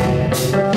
Thank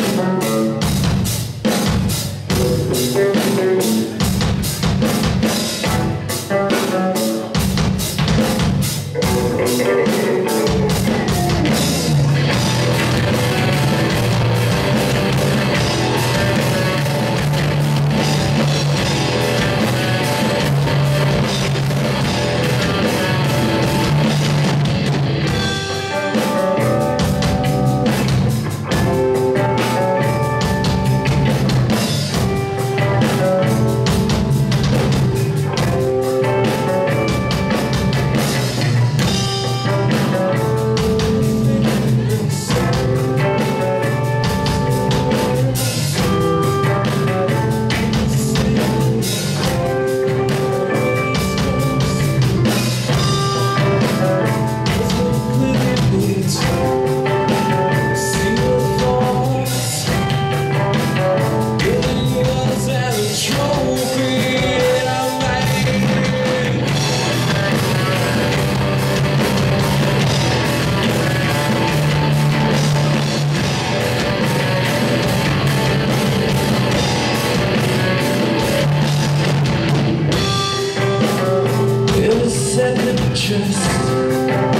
Merci. Beaucoup de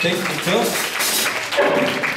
Thank então? you.